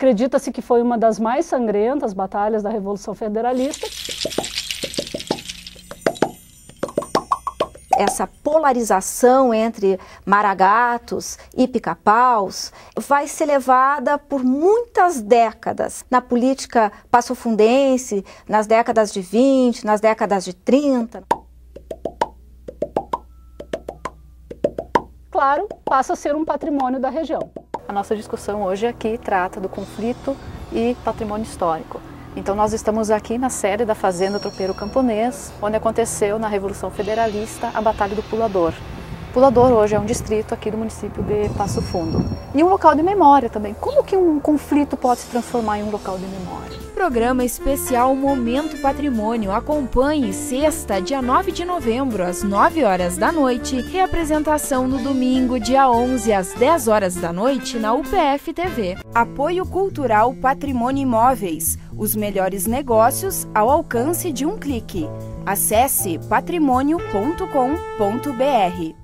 Acredita-se que foi uma das mais sangrentas batalhas da Revolução Federalista. essa polarização entre maragatos e pica-paus vai ser levada por muitas décadas na política passofundense, nas décadas de 20, nas décadas de 30. Claro, passa a ser um patrimônio da região. A nossa discussão hoje aqui trata do conflito e patrimônio histórico. Então nós estamos aqui na sede da Fazenda Tropeiro Camponês, onde aconteceu na Revolução Federalista a Batalha do Pulador. Pulador hoje é um distrito aqui do município de Passo Fundo. E um local de memória também. Como que um conflito pode se transformar em um local de memória? Programa especial Momento Patrimônio. Acompanhe sexta, dia 9 de novembro, às 9 horas da noite. Reapresentação no domingo, dia 11, às 10 horas da noite, na UPF TV. Apoio Cultural Patrimônio Imóveis. Os melhores negócios ao alcance de um clique. Acesse patrimônio.com.br.